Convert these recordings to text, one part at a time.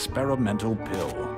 experimental pill.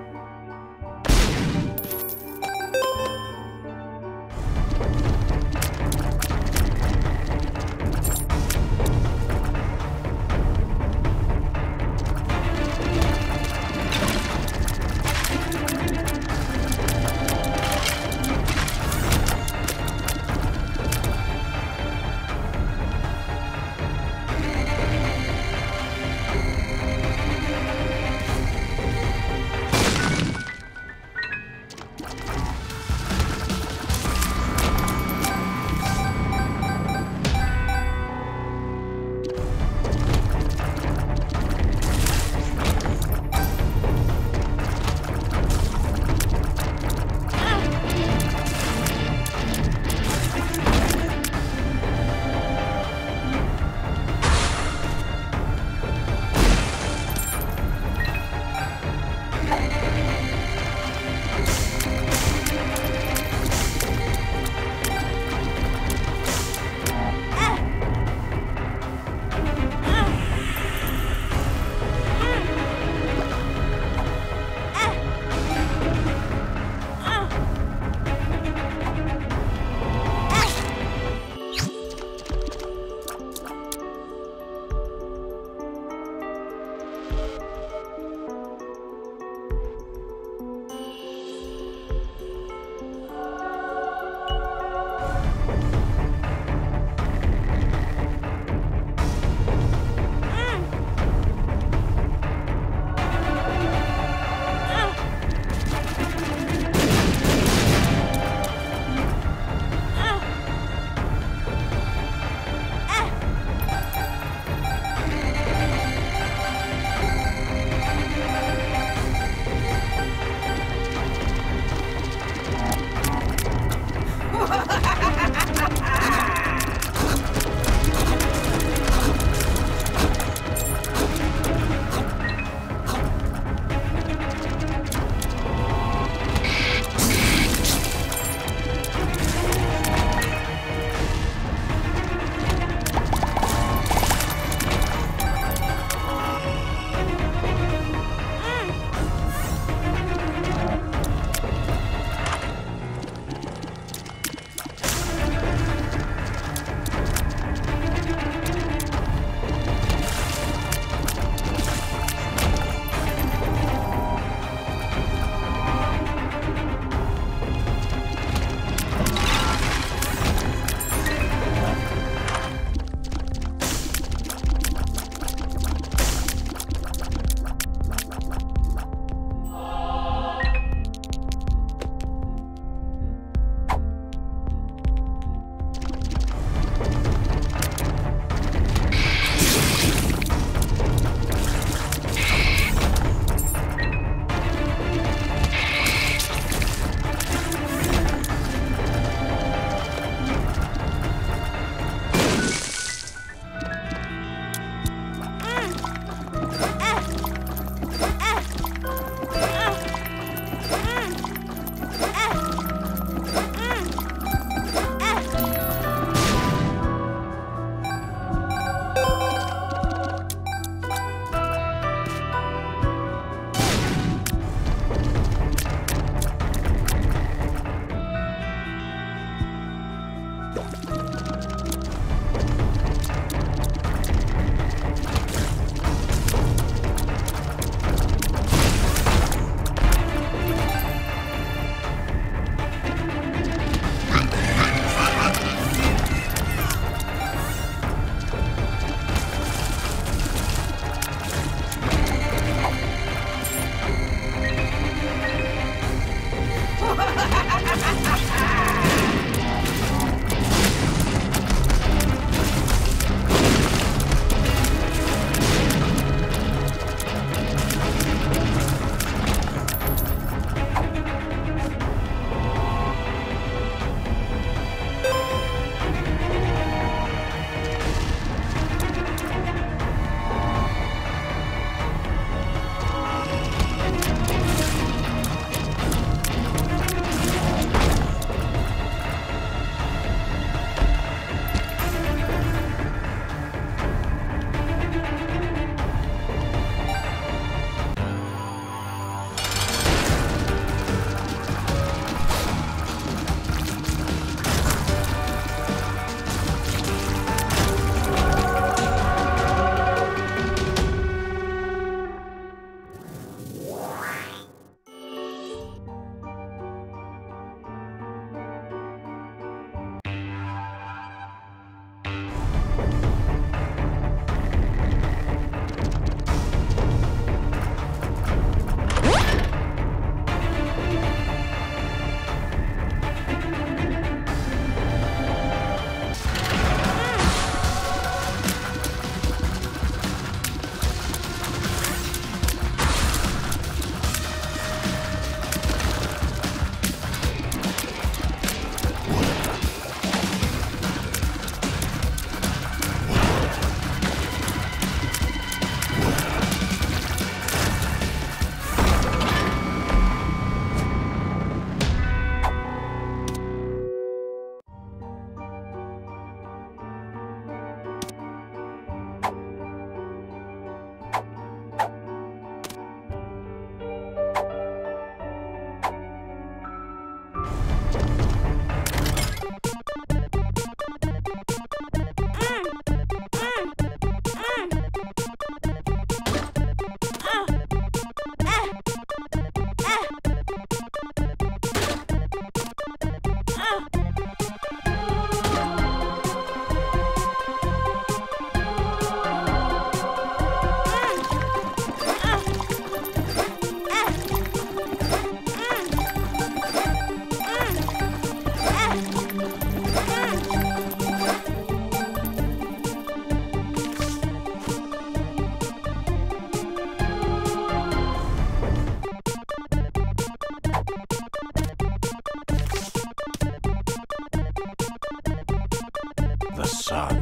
side.